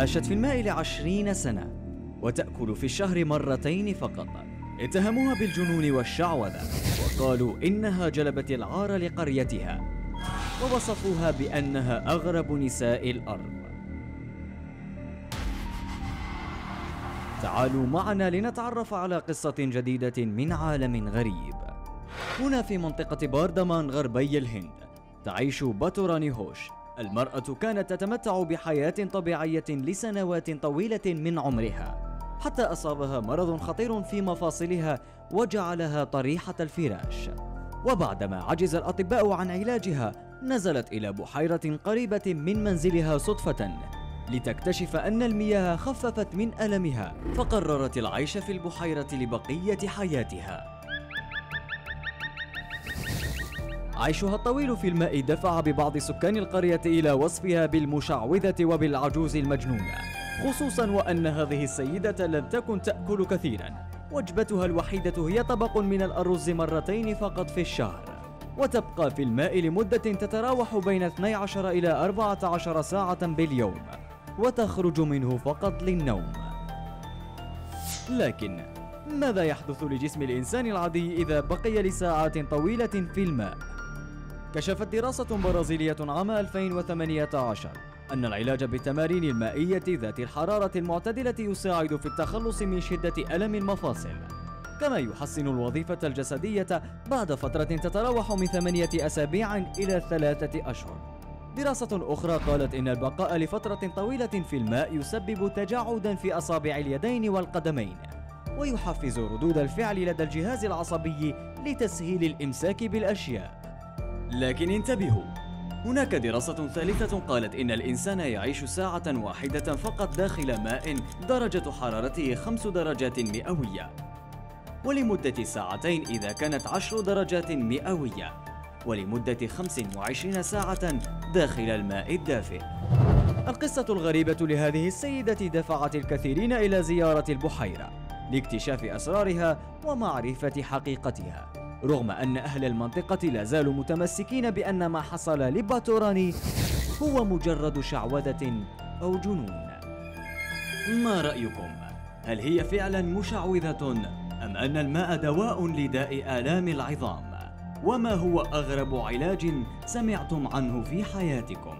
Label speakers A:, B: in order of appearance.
A: عاشت في الماء لعشرين سنة وتأكل في الشهر مرتين فقط. اتهموها بالجنون والشعوذة وقالوا إنها جلبت العار لقريتها ووصفوها بأنها أغرب نساء الأرض. تعالوا معنا لنتعرف على قصة جديدة من عالم غريب. هنا في منطقة باردمان غربي الهند تعيش باتوراني هوش. المرأة كانت تتمتع بحياة طبيعية لسنوات طويلة من عمرها حتى أصابها مرض خطير في مفاصلها وجعلها طريحة الفراش. وبعدما عجز الأطباء عن علاجها نزلت إلى بحيرة قريبة من منزلها صدفة لتكتشف أن المياه خففت من ألمها فقررت العيش في البحيرة لبقية حياتها. عيشها الطويل في الماء دفع ببعض سكان القرية إلى وصفها بالمشعوذة وبالعجوز المجنونة خصوصا وأن هذه السيدة لم تكن تأكل كثيرا. وجبتها الوحيدة هي طبق من الأرز مرتين فقط في الشهر. وتبقى في الماء لمدة تتراوح بين 12 إلى 14 ساعة باليوم وتخرج منه فقط للنوم. لكن ماذا يحدث لجسم الإنسان العادي إذا بقي لساعات طويلة في الماء؟ كشفت دراسة برازيلية عام 2018 أن العلاج بالتمارين المائية ذات الحرارة المعتدلة يساعد في التخلص من شدة ألم المفاصل. كما يحسن الوظيفة الجسدية بعد فترة تتراوح من ثمانية أسابيع إلى ثلاثة أشهر. دراسة أخرى قالت إن البقاء لفترة طويلة في الماء يسبب تجاعدا في أصابع اليدين والقدمين ويحفز ردود الفعل لدى الجهاز العصبي لتسهيل الإمساك بالأشياء. لكن انتبهوا. هناك دراسة ثالثة قالت إن الإنسان يعيش ساعة واحدة فقط داخل ماء درجة حرارته خمس درجات مئوية. ولمدة ساعتين إذا كانت عشر درجات مئوية. ولمدة 25 ساعة داخل الماء الدافئ. القصة الغريبة لهذه السيدة دفعت الكثيرين إلى زيارة البحيرة لاكتشاف أسرارها ومعرفة حقيقتها. رغم أن أهل المنطقة لا زالوا متمسكين بأن ما حصل لباتوراني هو مجرد شعوذة أو جنون ما رأيكم؟ هل هي فعلا مشعوذة أم أن الماء دواء لداء آلام العظام؟ وما هو أغرب علاج سمعتم عنه في حياتكم؟